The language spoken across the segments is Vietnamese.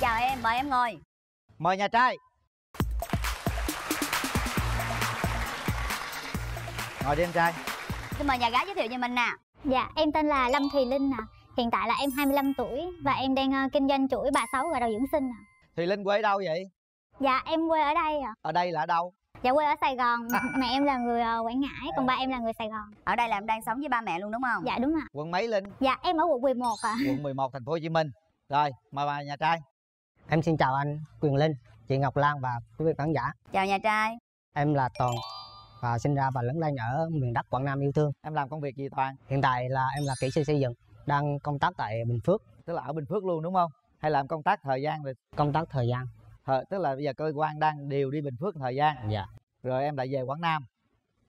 chào em mời em ngồi mời nhà trai ngồi đi em trai xin mời nhà gái giới thiệu cho mình nè Dạ, em tên là Lâm Thùy Linh ạ. Hiện tại là em 25 tuổi và em đang ờ, kinh doanh chuỗi bà sáu gà đầu dưỡng sinh ạ. thì linh quê đâu vậy Dạ, em quê ở đây ạ. ở đây là ở đâu Dạ quê ở Sài Gòn. Mẹ em là người ờ, Quảng Ngãi, còn ba em là người Sài Gòn. ở đây là em đang sống với ba mẹ luôn đúng không Dạ đúng ạ. quận mấy linh Dạ em ở quận 11 ạ. quận 11 thành phố Hồ Chí Minh rồi mời bà nhà trai Em xin chào anh Quyền Linh, chị Ngọc Lan và quý vị khán giả. chào nhà trai Em là Toàn và sinh ra và lớn lên ở miền đất Quảng Nam yêu thương. em làm công việc gì toàn Hiện tại là em là kỹ sư xây dựng, đang công tác tại Bình Phước, tức là ở Bình Phước luôn đúng không hay làm công tác thời gian rồi công tác thời gian. thời, tức là bây giờ cơ quan đang điều đi Bình Phước thời gian Dạ. rồi em lại về Quảng Nam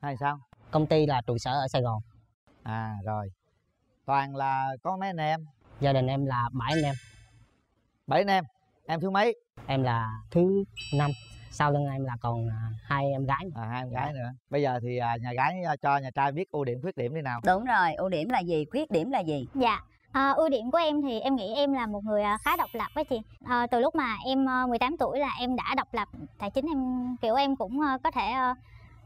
hay sao Công ty là trụ sở ở Sài Gòn. à rồi toàn là có mấy anh em Gia đình em là bảy anh em. bảy anh em em thứ mấy Em là thứ năm. Sau lưng em là còn à, hai em gái. à hai em gái nữa bây giờ thì à, nhà gái à, cho nhà trai biết ưu điểm khuyết điểm đi nào đúng rồi ưu điểm là gì khuyết điểm là gì Dạ. Ờ, ưu điểm của em thì em nghĩ em là một người khá độc lập á chị. Ờ, từ lúc mà em ờ, 18 tuổi là em đã độc lập tài chính em kiểu em cũng có thể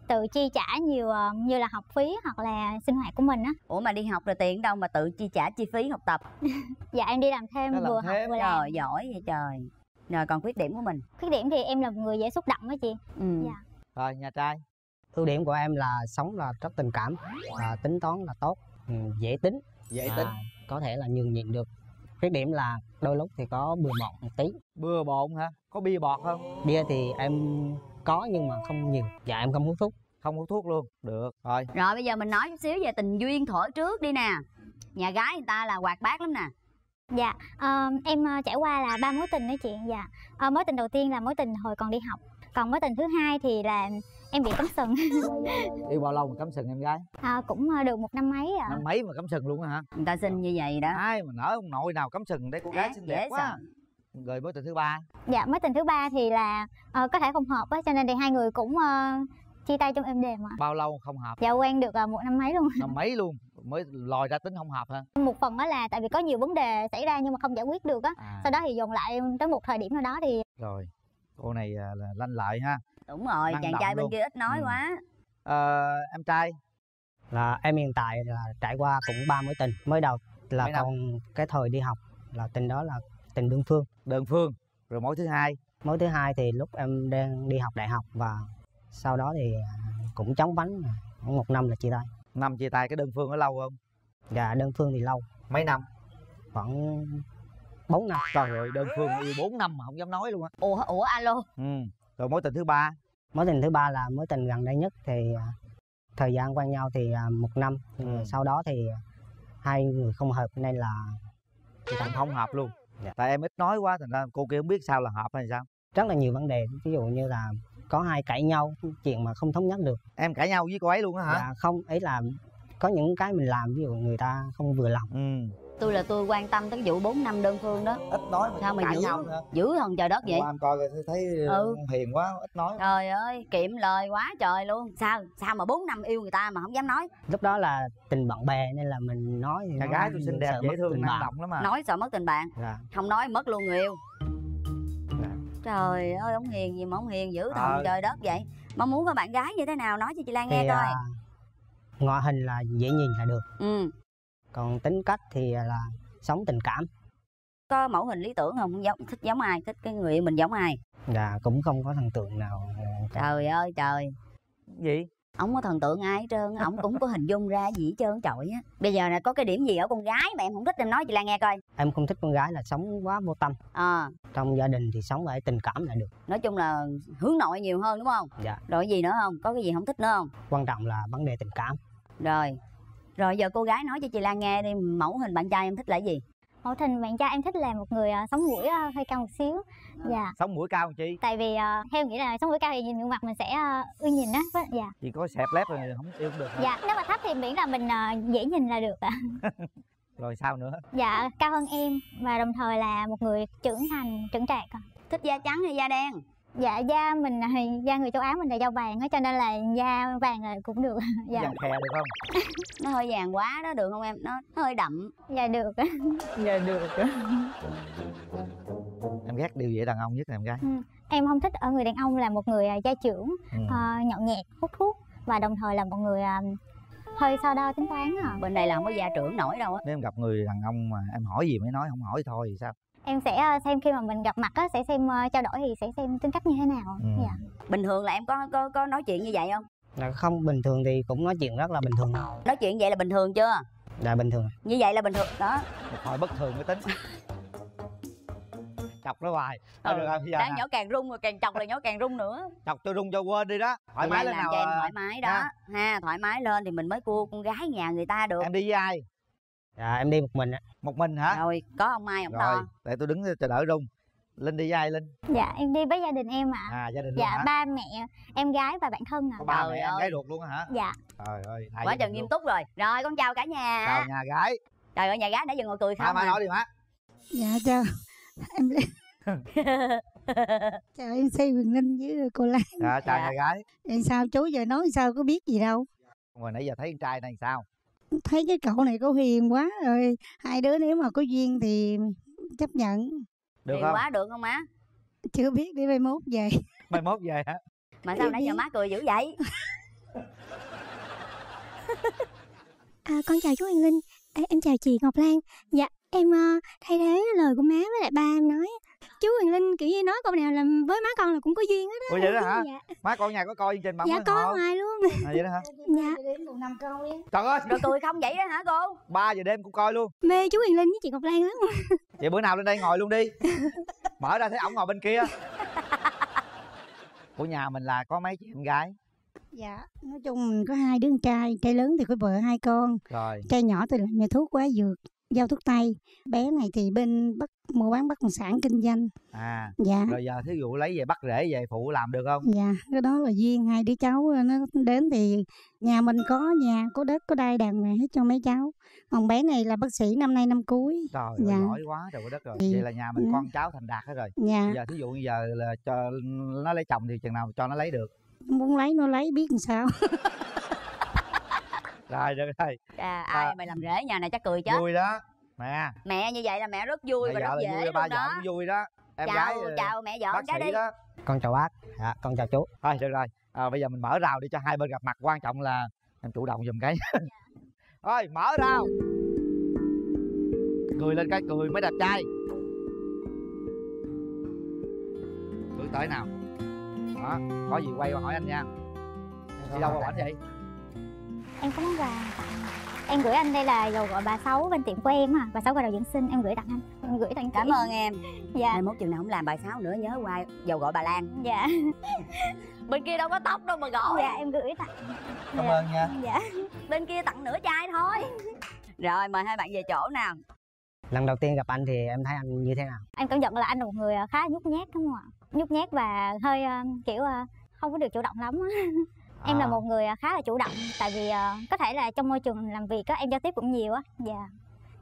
tự chi trả nhiều ờ, như là học phí hoặc là sinh hoạt của mình á. ủa mà đi học rồi tiền đâu mà tự chi trả chi phí học tập Dạ em đi làm thêm làm vừa học thêm. vừa làm. trời giỏi vậy trời rồi còn khuyết điểm của mình Khuyết điểm thì em là người dễ xúc động á chị. ừ. Dạ. rồi nhà trai Ưu điểm của em là sống là rất tình cảm và tính toán là tốt, ừ, dễ tính, dễ và tính có thể là nhường nhịn được. Khuyết điểm là đôi lúc thì có bừa bộn một tí. bừa bộn hả có bia bọt không Bia thì em có nhưng mà không nhiều. Dạ em không hút thuốc. không hút thuốc luôn được rồi rồi bây giờ mình nói chút xíu về tình duyên thuở trước đi nè nhà gái người ta là hoạt bát lắm nè Dạ, ờ, em ờ, trải qua là ba mối tình đó chị. Dạ, Ờ, mối tình đầu tiên là mối tình hồi còn đi học. Còn mối tình thứ hai thì là em bị cấm sừng. yêu bao lâu mà cắm sừng em gái à, cũng được một năm mấy ạ. năm mấy mà cắm sừng luôn á hả người ta sinh như vậy đó ai mà nỡ ông nội nào cắm sừng đấy cô gái xinh đẹp quá sợ. Rồi mối tình thứ ba Dạ, mối tình thứ ba thì là ờ, có thể không hợp á, cho nên thì hai người cũng ờ, chia tay trong êm đềm ạ. bao lâu không hợp Dạ quen được ờ, một năm mấy luôn. năm mấy luôn mới lòi ra tính không hợp hả Một phần đó là tại vì có nhiều vấn đề xảy ra nhưng mà không giải quyết được á. à, Sau đó thì dồn lại tới một thời điểm nào đó thì rồi cô này à, là lanh lợi ha đúng rồi Năng chàng trai bên luôn. kia ít nói Ừ. quá Ờ, em trai là em hiện tại là trải qua cũng ba mối tình mới đầu là Mấy năm? còn cái thời đi học là tình đó là tình đơn phương. Đơn phương. Rồi mối thứ hai. Mối thứ hai thì lúc em đang đi học đại học và sau đó thì à, cũng chóng vánh khoảng một năm là chia tay. Năm chia tay cái đơn phương ở lâu không? Và đơn phương thì lâu. Mấy năm? Khoảng 4 năm. Trời ơi đơn phương yêu 4 năm mà không dám nói luôn á. Ủa ủa alo. Ừ. rồi mối tình thứ ba? Mối tình thứ ba là mối tình gần đây nhất thì à, thời gian quen nhau thì à, một năm. Ừ. sau đó thì hai người không hợp nên là thành không hợp luôn Dạ. tại em ít nói quá thành ra cô kia không biết sao là hợp hay sao. Rất là nhiều vấn đề. Ví dụ như là có hai cãi nhau chuyện mà không thống nhất được. Em cãi nhau với cô ấy luôn á hả? Dạ, không. Ấy là có những cái mình làm ví dụ người ta không vừa lòng. Ừ tôi là tôi quan tâm tới cái vụ 4 năm đơn phương đó ít nói mà Sao mà dữ? nhau nữa dữ thần trời đất vậy qua em coi rồi thấy Ừ. hiền quá ít nói trời ơi kiệm lời quá trời luôn sao sao mà 4 năm yêu người ta mà không dám nói lúc đó là tình bạn bè nên là mình nói thì gái tôi xinh đẹp dễ thương tình năng bạn. động lắm mà nói sợ mất tình bạn Dạ. không nói mất luôn người yêu Dạ. trời ơi ông hiền gì mà ông hiền dữ thần Ờ. trời đất vậy mong muốn có bạn gái như thế nào nói cho chị lan nghe thì coi à, ngoại hình là dễ nhìn là được ừ còn tính cách thì là sống tình cảm. Có mẫu hình lý tưởng không? Giống thích giống ai? Thích cái người mình giống ai? Là cũng không có thần tượng nào. Trời ơi trời. Gì? Ổng có thần tượng ai hết trơn ổng cũng có hình dung ra gì hết trơn. Trọi á. Bây giờ là có cái điểm gì ở con gái mà em không thích em nói chị lan nghe coi. Em không thích con gái là sống quá vô tâm. Ờ. Trong gia đình thì sống ở tình cảm là được. Nói chung là hướng nội nhiều hơn đúng không? Dạ. Rồi gì nữa không? Có cái gì không thích nữa không? Quan trọng là vấn đề tình cảm. Rồi rồi giờ cô gái nói cho chị lan nghe đi mẫu hình bạn trai em thích là cái gì mẫu hình bạn trai em thích là một người ờ, sống mũi ờ, hơi cao một xíu. Dạ. sống mũi cao chi Tại vì ờ, theo nghĩ là sống mũi cao thì nhìn gương mặt mình sẽ ưa nhìn á. Dạ. chỉ có xẹp lép rồi không yêu không được hả? Dạ, nếu mà thấp thì miễn là mình dễ nhìn là được ạ. rồi sao nữa Dạ, cao hơn em và đồng thời là một người trưởng thành, trưởng trạc thích da trắng hay da đen Dạ, da mình là da người châu Á mình là da vàng á cho nên là da vàng là cũng được. Dạ, dằn khè được không nó hơi vàng quá đó được không em nó, nó hơi đậm dạ được. dạ được em em ghét điều gì ở đàn ông nhất là em gái em không thích ở người đàn ông là một người à, gia trưởng ừ. ờ, nhậu nhẹt hút thuốc và đồng thời là một người à, hơi so đo tính toán à. bên đây là không có gia trưởng nổi đâu á nếu em gặp người đàn ông mà em hỏi gì mới nói không hỏi thì thôi thì sao em sẽ à, xem khi mà mình gặp mặt á sẽ xem à, trao đổi thì sẽ xem tính cách như thế nào. Ừ. dạ. bình thường là em có có có nói chuyện như vậy không? Là không bình thường thì cũng nói chuyện rất là bình thường. Nói chuyện vậy là bình thường chưa? Là bình thường. Như vậy là bình thường đó. Một hồi bất thường mới tính. Chọc nó hoài. Ừ, được rồi bây giờ đang nè, nhỏ càng rung rồi càng chọc là nhỏ càng rung nữa. Chọc tôi rung cho quên đi đó. Thoải mái lên nào cho em à, thoải mái đó. ha. ha thoải mái lên thì mình mới cua con gái nhà người ta được. Em đi với ai dạ em đi một mình á một mình hả? Rồi có ông mai ông rồi to để tôi đứng cho đỡ rung linh đi với ai linh? Dạ em đi với gia đình em ạ. À gia đình luôn dạ hả? ba mẹ em gái và bạn thân ạ. Có ba mẹ em gái ruột luôn á hả? Dạ. Trời ơi quá trời nghiêm túc rồi. Rồi con chào cả nhà. Chào nhà gái. Trời ơi nhà gái nãy giờ ngồi cười không má à. nói đi má. Dạ chào. Em chào em xây Quyền Linh với cô Lan. Dạ chào Dạ. nhà gái. Em sao chú giờ nói sao có biết gì đâu? Rồi nãy giờ thấy con trai này sao thấy cái cậu này có hiền quá rồi hai đứa nếu mà có duyên thì chấp nhận. Được Hiền không? quá được không má? Chưa biết để mai mốt về. Mai mốt về hả? Mà sao nãy giờ má cười dữ vậy? À, con chào chú Hoàng Linh, à, em chào chị Ngọc Lan. Dạ, em ờ, thay thế lời của má với lại ba em nói. Chú Hoàng Linh kiểu như nói câu nào là với má con là cũng có duyên hết ủa vậy đó hả? Dạ, má con nhà có coi chương trình bấm dạ Ngộ? hoài luôn. à, vậy đó hả? Dạ, trời ơi. Rồi cười không vậy đó hả cô? Ba giờ đêm cũng coi luôn. Mê chú Hoàng Linh với chị Ngọc Lan lắm. vậy bữa nào lên đây ngồi luôn đi. Mở ra thấy ổng ngồi bên kia. Của nhà mình là có mấy chị em gái. Dạ nói chung mình có hai đứa con trai trai lớn thì có vợ hai con. Rồi. Trai nhỏ thì làm nhà thuốc quá dược giao thuốc tây. Bé này thì bên bắt mua bán bất động sản kinh doanh. À dạ. rồi giờ thí dụ lấy về bắt rễ về phụ làm được không? Dạ cái đó là duyên. Hai đứa cháu nó đến thì nhà mình có nhà có đất có đai đàng hoàng hết cho mấy cháu. Còn bé này là bác sĩ năm nay năm cuối. Trời Dạ. ơi giỏi quá trời đất rồi. Thì- vậy là nhà mình Ừ. con cháu thành đạt hết rồi. Nhà giờ thí dụ giờ là cho nó lấy chồng thì chừng nào cho nó lấy được? Muốn lấy nó lấy biết làm sao rồi được rồi. À, ai À. mày làm rể nhà này chắc cười chết. Vui đó mẹ. Mẹ như vậy là mẹ rất vui mẹ và vợ rất dễ vui ba vợ đó. cũng vui đó. Em chào gái ờ, chào mẹ vợ bác cái sĩ đi. đó. Con chào bác. Dạ, con chào chú. Thôi được rồi. À, bây giờ mình mở rào đi cho hai bên gặp mặt quan trọng là em chủ động giùm cái. Thôi mở rào. Cười lên cái cười mới đẹp trai. Cười tới nào? Đó có gì quay qua hỏi anh nha. Đi đâu qua bển vậy em có món quà tặng em gửi anh đây là dầu gội bà sáu bên tiệm của em à bà sáu gội đầu dưỡng sinh em gửi tặng anh. Em gửi tặng chị. cảm ơn em. Dạ. Mai mốt chừng nào không làm bài sáu nữa nhớ qua dầu gọi bà lan. Dạ. Bên kia đâu có tóc đâu mà gọi dạ em gửi tặng. Cảm Dạ. ơn nha. Dạ. Bên kia tặng nửa chai thôi. Rồi mời hai bạn về chỗ nào? Lần đầu tiên gặp anh thì em thấy anh như thế nào? Em cảm nhận là anh là một người à, khá nhút nhát đúng không ạ? Nhút nhát và hơi à, kiểu à, không có được chủ động lắm em là À, một người à, khá là chủ động tại vì à, có thể là trong môi trường làm việc á em giao tiếp cũng nhiều á. Dạ.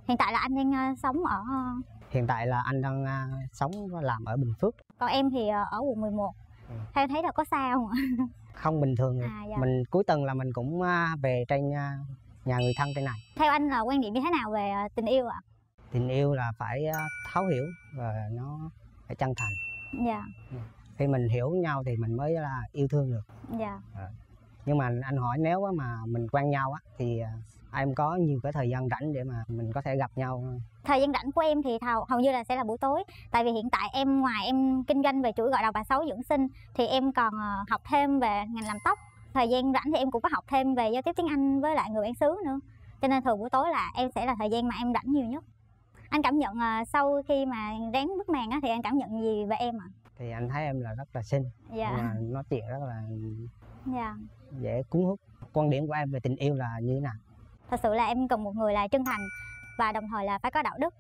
Hiện tại là anh đang à, sống ở à, hiện tại là anh đang à, sống và làm ở bình phước. Còn em thì à, ở quận 11 Ừ. theo em thấy là có xa không ạ? Không bình thường à dạ. mình cuối tuần là mình cũng à, về trên à, nhà người thân trên này. Theo anh là quan điểm như thế nào về à, tình yêu ạ? Tình yêu là phải à, thấu hiểu và nó phải chân thành. Dạ. Khi mình hiểu nhau thì mình mới là yêu thương được. Dạ nhưng mà anh hỏi nếu mà mình quen nhau á thì à, em có nhiều cái thời gian rảnh để mà mình có thể gặp nhau thời gian rảnh của em thì hầu, hầu như là sẽ là buổi tối. Tại vì hiện tại em ngoài em kinh doanh về chuỗi gọi đầu bà sáu dưỡng sinh thì em còn ờ, học thêm về ngành làm tóc. Thời gian rảnh thì em cũng có học thêm về giao tiếp tiếng anh với lại người bản xứ nữa. Cho nên thường buổi tối là em sẽ là thời gian mà em rảnh nhiều nhất. Anh cảm nhận ờ, sau khi mà ráng bức màn á thì anh cảm nhận gì về em ạ? Thì anh thấy em là rất là xinh. Dạ. Mà nói chuyện rất là dạ. Dễ cuốn hút. Quan điểm của em về tình yêu là như thế nào? Thật sự là em cần một người là chân thành và đồng thời là phải có đạo đức.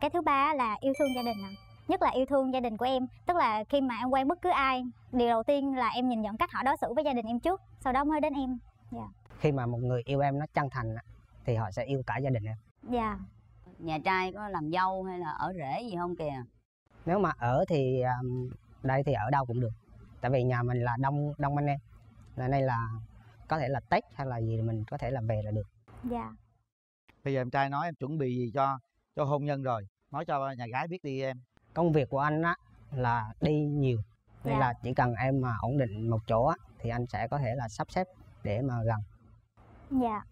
Cái thứ ba là yêu thương gia đình ạ. Nhất là yêu thương gia đình của em. Tức là khi mà em quen bất cứ ai điều đầu tiên là em nhìn nhận cách họ đối xử với gia đình em trước sau đó mới đến em. Khi mà một người yêu em nó chân thành á, thì họ sẽ yêu cả gia đình em. Dạ. Nhà trai có làm dâu hay là ở rể gì không kìa? Nếu mà ở thì um, đây thì ở đâu cũng được. Tại vì nhà mình là đông đông anh em là đây là có thể là tết hay là gì mình có thể là về là được. Dạ. Bây giờ em trai nói em chuẩn bị gì cho cho hôn nhân rồi. Nói cho nhà gái biết đi em. Công việc của anh á là đi nhiều. Nên Dạ. là chỉ cần em mà ổn định một chỗ á, thì anh sẽ có thể là sắp xếp để mà gần. Dạ.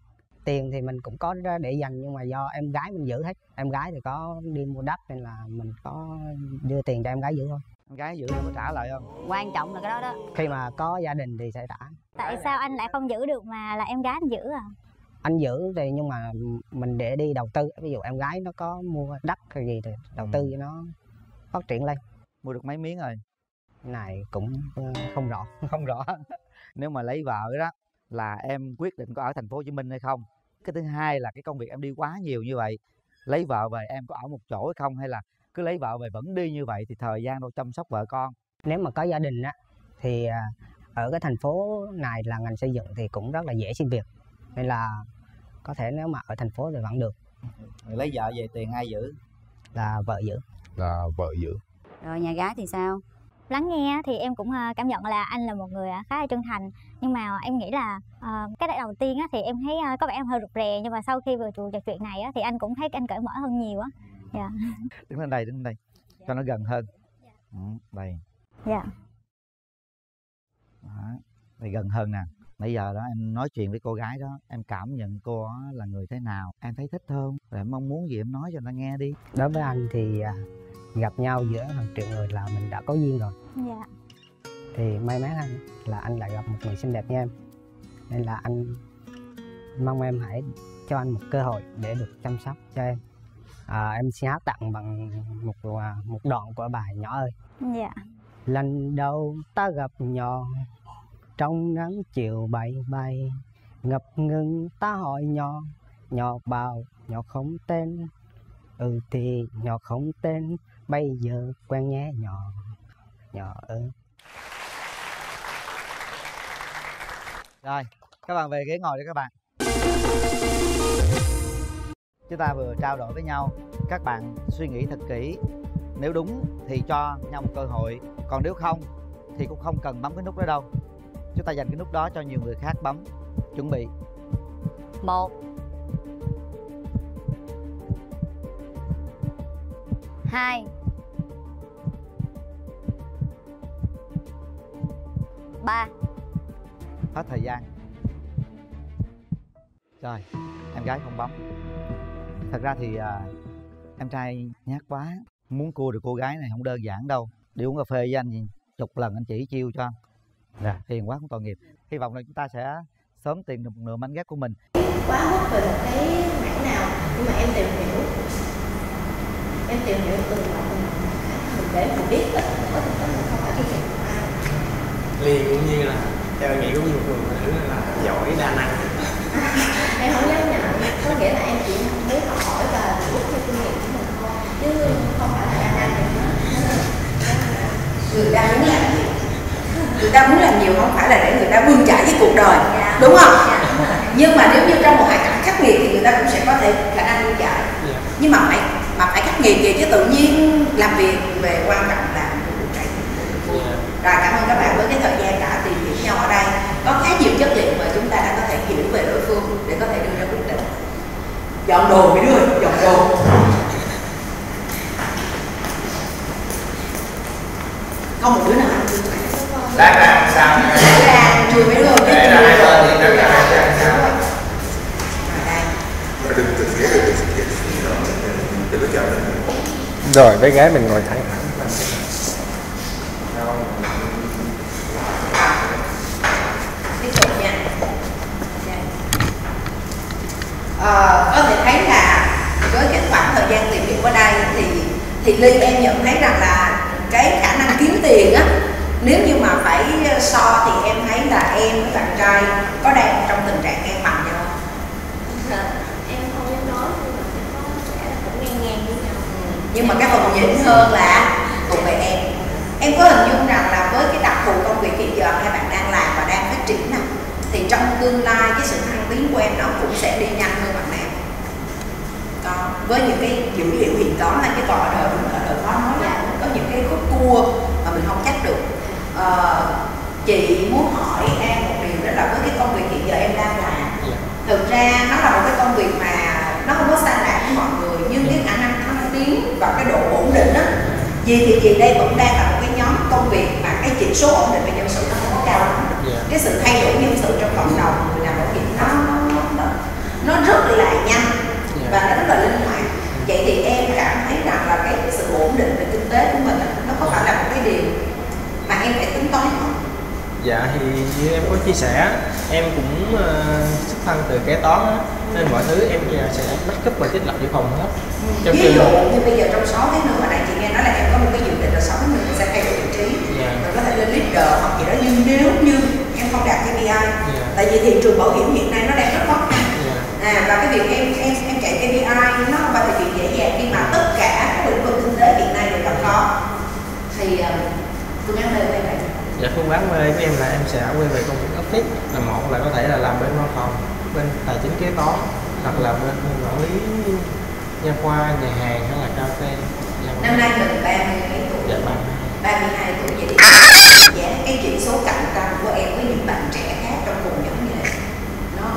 Tiền thì mình cũng có ra để dành nhưng mà do em gái mình giữ hết. Em gái thì có đi mua đất nên là mình có đưa tiền cho em gái giữ thôi con gái giữ có trả lại không? Quan trọng là cái đó đó. Khi mà có gia đình thì sẽ trả. Tại sao anh lại không giữ được mà là em gái anh giữ à? Anh giữ thì nhưng mà mình để đi đầu tư. Ví dụ em gái nó có mua đất hay gì thì đầu Ừ. tư cho nó phát triển lên. Mua được mấy miếng rồi? Cái này cũng ờ, không rõ. Không rõ. Nếu mà lấy vợ đó là em quyết định có ở thành phố Hồ Chí Minh hay không? Cái thứ hai là cái công việc em đi quá nhiều như vậy lấy vợ về em có ở một chỗ hay không? Hay là cứ lấy vợ về vẫn đi như vậy thì thời gian đâu chăm sóc vợ con. Nếu mà có gia đình á thì à, ở cái thành phố này là ngành xây dựng thì cũng rất là dễ xin việc. Nên là có thể nếu mà ở thành phố thì vẫn được. Rồi lấy vợ về tiền ai giữ? Là vợ giữ. Là vợ giữ. Rồi nhà gái thì sao? Lắng nghe thì em cũng ờ, cảm nhận là anh là một người ờ, khá là chân thành. Nhưng mà em nghĩ là ờ, cái đại đầu tiên á, thì em thấy có vẻ em hơi rụt rè. Nhưng mà sau khi vừa trò chuyện này á, thì anh cũng thấy anh cởi mở hơn nhiều á đứng lên đây đứng lên đây. Cho nó gần hơn. Ừ, đây. Dạ. Đó. đây gần hơn nè. Bây giờ đó em nói chuyện với cô gái đó em cảm nhận cô là người thế nào em thấy thích không rồi em mong muốn gì em nói cho người ta nghe đi. Đối với anh thì à, gặp nhau giữa hàng triệu người là mình đã có duyên rồi. Dạ. Thì may mắn anh là anh lại gặp một người xinh đẹp như em. Nên là anh mong em hãy cho anh một cơ hội để được chăm sóc cho em à, em hát tặng bằng một à, một đoạn của bài nhỏ ơi. Dạ. Lần đầu ta gặp nhỏ trong nắng chiều bay bay ngập ngừng ta hỏi nhỏ nhỏ bảo nhỏ không tên. Ừ thì nhỏ không tên bây giờ quen nhé nhỏ nhỏ ơi. Rồi các bạn về ghế ngồi đi các bạn chúng ta vừa trao đổi với nhau. Các bạn suy nghĩ thật kỹ. Nếu đúng thì cho nhau một cơ hội. Còn nếu không thì cũng không cần bấm cái nút đó đâu. Chúng ta dành cái nút đó cho nhiều người khác bấm. Chuẩn bị. Một. Hai. Ba. Hết thời gian. Rồi em gái không bấm thật ra thì à, em trai nhát quá muốn cua được cô gái này không đơn giản đâu. Đi uống cà phê với anh thì chục lần anh chỉ chiêu cho Dạ. hiền quá không tội nghiệp. Hy vọng là chúng ta sẽ sớm tìm được một nửa mảnh ghép của mình. Quá hút về một cái mảng nào nhưng mà em tìm hiểu. Em tìm hiểu từng loại từng mình để mình biết là có thực chất mình không phải cái chuyện của ai. Ly cũng như là theo nghĩ cũng như một người nữ là giỏi đa năng em không dám nhận có nghĩa là em chỉ muốn học hỏi và rút theo kinh nghiệm của mình thôi chứ không phải là đa năng gì hết người ta muốn làm nhiều người ta muốn làm nhiều không phải là để người ta bươn chải với cuộc đời Dạ. đúng không Dạ, đúng rồi. nhưng mà nếu như trong một hoàn cảnh khắc nghiệt thì người ta cũng sẽ có thể khả năng bươn chải Dạ. nhưng mà phải mà phải khắc nghiệt gì chứ tự nhiên làm việc về quan trọng là bươn chải rồi cảm ơn các bạn với cái thời gian đã tìm hiểu nhau ở đây có khá nhiều chất liệu mà chúng ta đã có thể hiểu về đối phương để có thể đưa ra quyết định dọn đồ mấy đứa dọn đồ. Không một đứa nào Đáng là sao ra chui mấy đứa Để là hai bên thì tất cả hai bên sao rồi bé gái mình ngồi thẳng. Thẳng tiếp tục nha. Đây. Ờ, có thể thấy là với cái khoảng thời gian tìm hiểu ở đây thì thì ly em nhận thấy rằng là cái khả năng kiếm tiền á nếu như mà phải so thì em thấy là em với bạn trai có đang trong tình trạng ngang bằng nhau không? em không dám nói nhưng mà sẽ có sẽ là cũng ngang ngang với nhau. Nhưng mà cái phần nhỉnh hơn là cùng về em. Em có hình dung rằng là với cái đặc thù công việc hiện giờ hai bạn đang làm và đang phát triển nè thì trong tương lai cái sự thăng tiến của em nó cũng sẽ đi nhanh hơn với những cái dữ liệu hiện có là cái còn ở đời ở đời khó nói là có những cái khúc cua mà mình không chắc được. Ờ, chị muốn hỏi em một điều đó là với cái công việc hiện giờ em đang làm thực ra nó là một cái công việc mà nó không có xa lạ với mọi người nhưng cái khả năng thăng tiến và cái độ ổn định á gì thì chị đây vẫn đang là chỉ số ổn định về nhân sự nó không có cao lắm. Dạ. cái sự thay đổi nhân sự trong cộng đồng người làm bảo hiểm nó nó nó, nó rất là nhanh Dạ. và nó rất là linh hoạt vậy thì em cảm thấy rằng là cái sự ổn định về kinh tế của mình á, nó có phải là một cái điều mà em phải tính toán không Dạ thì như em có chia sẻ em cũng ờ, xuất thân từ kế toán á nên mọi thứ em giờ sẽ backup và trích lập dự phòng hết trong ví dụ như bây giờ trong 6 tháng nữa hồi nãy chị nghe nói là em có một cái dự định là 6 tháng nữa sẽ thay đổi vị trí Dạ. mình có thể lên leader hoặc gì đó nhưng nếu như em không đạt KPI Dạ. tại vì thị trường bảo hiểm hiện nay nó đang rất khó khăn Dạ. à và cái việc em em em chạy KPI nó không phải là chuyện dễ dàng khi mà tất cả các lĩnh vực kinh tế hiện nay đều gặp khó thì uh, phương án B của em là gì? Dạ phương án B của em là em sẽ quay về công việc office. Là một là có thể là làm bên văn phòng bên tài chính kế toán hoặc là bên quản lý nha khoa nhà hàng hay là cà phê. Dạ, năm nay mình ba mươi tuổi? Dạ bạn 32 tuổi vậy giá cái chỉ số cạnh tranh của em với những bạn trẻ khác trong cùng nhóm nghề nó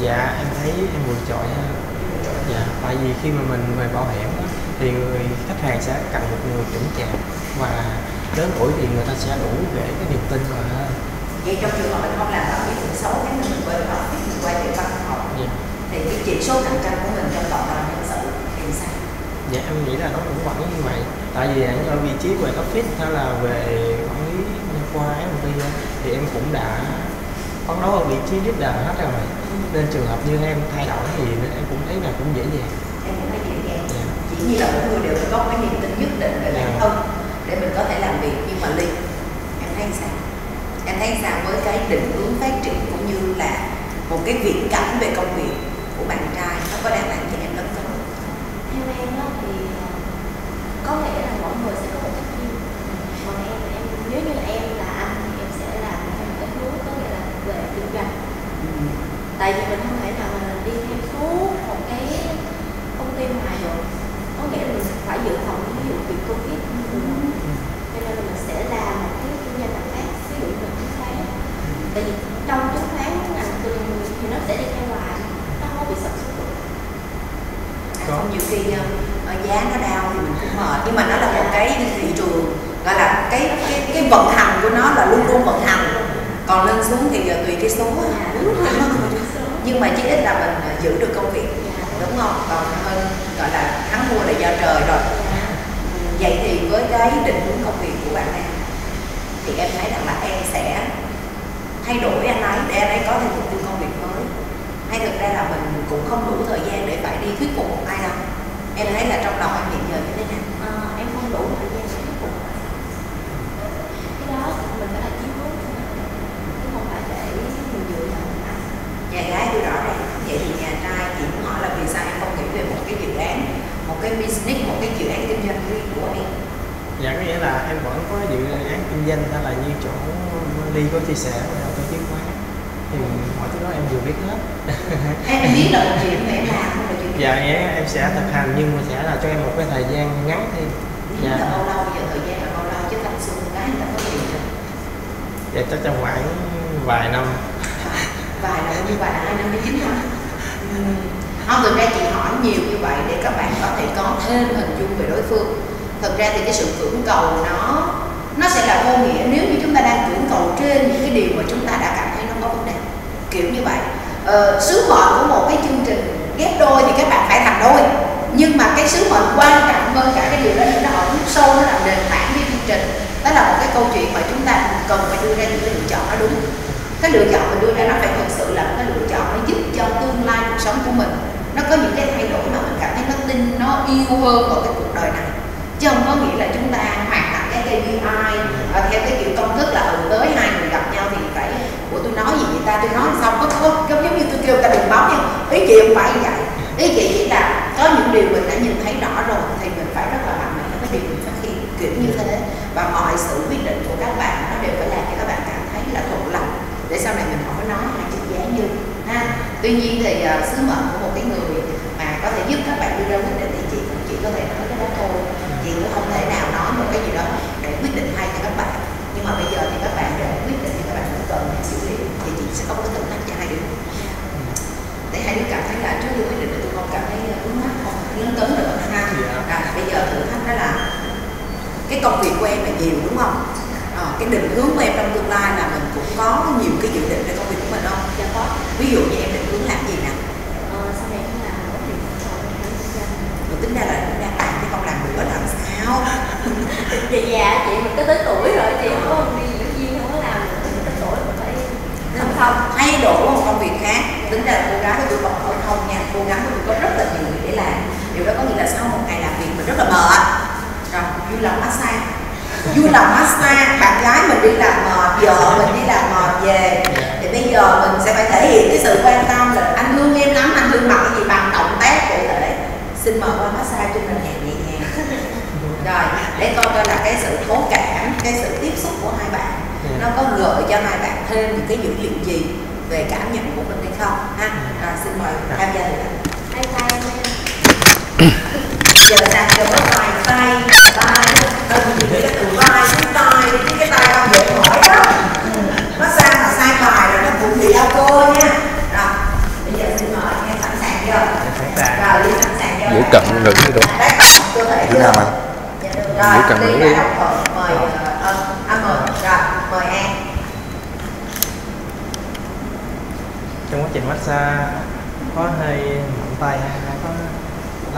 dạ em thấy em vượt trội hơn dạ tại vì khi mà mình về bảo hiểm thì người khách hàng sẽ cần một người chững chạc lớn tuổi thì người ta sẽ đủ để cái niềm tin hơn vậy trong trường hợp mình không làm bảo hiểm được 6 tháng nữa mình quay về office mình quay về văn phòng dạ. thì cái chỉ số cạnh tranh của mình trong cộng đồng nhân sự thì sao dạ em nghĩ là nó cũng vẫn như vậy. Tại vì ở vị trí về office hay là về quản lý nha khoa á, thì em cũng đã phấn đấu ở vị trí leader hết rồi. Nên trường hợp như em thay đổi thì em cũng thấy là cũng dễ dàng. Em cũng thấy dễ dàng. Dạ. chỉ như là mỗi người đều có cái niềm tin nhất định về bản Dạ. thân để mình có thể làm việc. Nhưng mà ly em thấy sao? Em thấy sao với cái định hướng phát triển cũng như là một cái viễn cảnh về công việc của bạn trai? Nó có đang làm cho em ấn không? Theo em đó thì ờ, có lẽ là mỗi người sẽ có một trách nhiệm còn em thì em nếu như là em là anh thì em sẽ làm theo một cái hướng có nghĩa là về kinh doanh tại vì mình không thể nào mà đi theo suốt một cái công ty ngoài được có nghĩa là mình phải dự phòng ví dụ việc covid như vừa rồi cho nên là mình sẽ làm một cái kinh doanh nào khác ví dụ như là chứng khoán tại vì trong chứng khoán ngành từng thì nó sẽ đi theo hoài nó không bị sập xuống được có nhiều khi ờ, giá nó đau thì mình cũng mệt nhưng mà nó là một cái thị trường gọi là cái cái cái vận hành của nó là luôn luôn vận hành còn lên xuống thì ờ, tùy cái số à. nhưng mà chí ít là mình ờ, giữ được công việc đúng không còn hơn gọi là thắng thua là do trời rồi. Vậy thì với cái định hướng công việc của bạn em thì em thấy rằng là em sẽ thay đổi anh ấy để anh ấy có thêm mục tiêu công việc mới. Hay thực ra là mình cũng không đủ thời gian để phải đi thuyết phục một ai đâu. Em thấy là trong lòng em hiện giờ như thế nào? Ờ, em không đủ thời gian để thuyết phục. Cái đó mình phải là chí hướng chứ không phải để mình dựa vào ai nhà gái tôi rõ ràng vậy thì nhà trai chỉ muốn hỏi là vì sao em không nghĩ về một cái dự án một cái business một cái dự án kinh doanh riêng của em. Dạ có nghĩa là em vẫn có dự án kinh doanh hay là như chỗ đi có chia sẻ đầu tư chứng khoán thì mọi thứ đó em đều biết hết. Em, biết là một chuyện mà em làm không là chuyện dạ em, em sẽ thực hành nhưng mà sẽ là cho em một cái thời gian ngắn thêm. Dạ. là bao lâu giờ thời gian là bao lâu chứ thanh xuân cái người ta có tiền rồi dạ chắc trong khoảng vài năm. Vài năm như vài hai năm đến chín năm không thực ra chị hỏi nhiều như vậy để các bạn có thể có thêm hình dung về đối phương. Thực ra thì cái sự cưỡng cầu nó nó sẽ là vô nghĩa nếu như chúng ta đang cưỡng cầu trên những cái điều mà chúng ta đã cảm thấy nó có vấn đề. Kiểu như vậy. Ờ, sứ mệnh của một cái chương trình ghép đôi thì các bạn phải thành đôi. Nhưng mà cái sứ mệnh quan trọng hơn cả cái điều đó là nó ở mức sâu nó làm nền tảng cái chương trình. Đó là một cái câu chuyện mà chúng ta cần phải đưa ra những cái lựa chọn nó đúng. Cái lựa chọn mình đưa ra nó phải thực sự là một cái lựa chọn nó giúp cho tương lai cuộc sống của mình nó có những cái thay đổi mà mình cảm thấy nó tin nó hơn vào cái cuộc đời này. Chứ không có nghĩa là chúng ta hoàn thành cái KPI à, theo cái kiểu công thức là ừ tới hai người gặp nhau thì phải của tôi nói gì người ta? Tôi nói xong có, có, giống như tôi kêu ta đừng báo nhưng ý chị không phải như vậy. Ý chị chỉ là có những điều mình đã nhìn thấy rõ rồi thì mình phải rất là mạnh mẽ cái điều mình phát hiện kiểu như thế. Và mọi sự quyết định của các bạn nó đều phải làm cho các bạn cảm thấy là thuận lợi. Để sau này mình không có nói là chị giá như ha. Tuy nhiên thì uh, sứ mệnh của một cái người mà có thể giúp các bạn đưa ra quyết định thì chị cũng chỉ có thể nói cái đó thôi chị cũng không thể nào nói một cái gì đó để quyết định hay cho các bạn nhưng mà bây giờ thì các bạn để quyết định thì các bạn cũng cần dữ liệu thì chị sẽ có một cái thử thách cho hai đứa để hai đứa cảm thấy là trước khi quyết định thì tôi không cảm thấy vướng mắt không lớn cấn nữa ha Dạ. à, bây giờ thử thách đó là cái công việc của em là nhiều đúng không à, cái định hướng của em trong tương lai là mình cũng có nhiều cái dự định về công việc của mình không dạ có ví dụ như em định hướng làm gì nè ờ, sau này cũng là ổn định sau này cũng kinh doanh rồi tính ra là cũng đang làm chứ không làm nữa làm sao chị già chị mình có tới tuổi rồi chị không có đi diễn viên không có làm nữa mình tới tuổi mình phải không không thay đổi một công việc khác tính ra là cô gái của tôi còn ở không nha cô gái của tôi có rất là nhiều việc để làm điều đó có nghĩa là sau một ngày làm việc mình rất là mệt rồi vui lòng massage vui bạn gái mình đi làm mệt vợ mình đi làm mệt về. Thì bây giờ mình sẽ phải thể hiện cái sự quan tâm là anh thương em lắm anh thương bằng cái gì bằng động tác cụ thể. Xin mời qua massage cho mình nhẹ nhẹ nhàng. Rồi để coi coi là cái sự thấu cảm cái sự tiếp xúc của hai bạn nó có gợi cho hai bạn thêm những cái dữ liệu gì về cảm nhận của mình hay không ha? Rồi xin mời tham gia hai tay. Em giờ sang giờ có vai tay tay ân gì cái từ vai cái tay. Cái cái tay ông dễ hỏi đó. Nó sang mà sai bài rồi nó cũng bị đau cô nha. Rồi bây giờ xin mời nghe sẵn sàng chưa? Rồi đi sẵn sàng chưa? Giữ cận ngữ đi đúng. Đấy, cơ thể Giữ chưa? nào mà? Dạ được Giữ rồi cận ngữ đi đi. ra đồng thuận mời ờ, anh mời rồi mời an. Trong quá trình massage có hơi mạnh tay hay hay có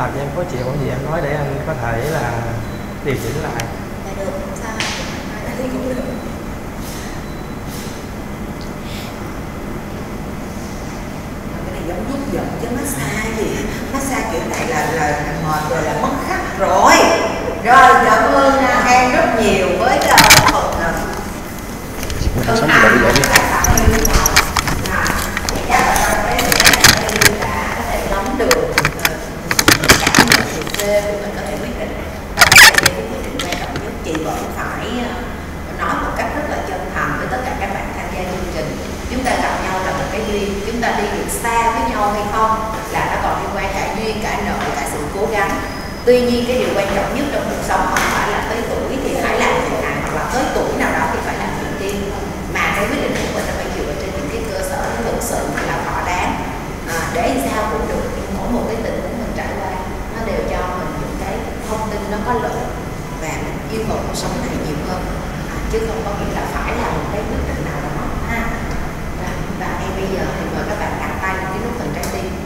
làm cho em khó chịu gì em nói để anh có thể là điều chỉnh lại. Dạ được, không sao Ai đi cũng được Cái này giống rút giận chứ massage gì Massage kiểu này là là mệt rồi là mất khách rồi. Rồi cảm ơn An rất nhiều với uh, phần uh, Mình sống gì đâu bây giờ đi. chắc là trong cái thời gian ở đây Linh đã có thể nắm được ờ, cảm nhận mình có thể quyết định. Và đây là cái quyết định quan trọng nhất chị vẫn phải ờ, nói một cách rất là chân thành với tất cả các bạn tham gia chương trình. Chúng ta gặp nhau là một cái duyên. Chúng ta đi được xa với nhau hay không là nó còn liên quan cả duyên, cả nợ, cả sự cố gắng. Tuy nhiên cái điều quan trọng nhất trong cuộc sống không phải là tới tuổi thì phải làm việc này hoặc là tới tuổi nào đó thì phải làm việc tiên mà cái quyết định của mình nó phải dựa trên những cái cơ sở nó thực sự là thỏa đáng à, để sao cũng được mỗi một cái tình huống mình trải qua nó đều cho mình những cái thông tin nó có lợi và mình cầu cuộc sống này nhiều hơn. À, chứ không có nghĩa là phải là một cái quyết định nào đó ha. Và, và ngay bây giờ thì mời các bạn đặt tay vào cái nút hình trái tim.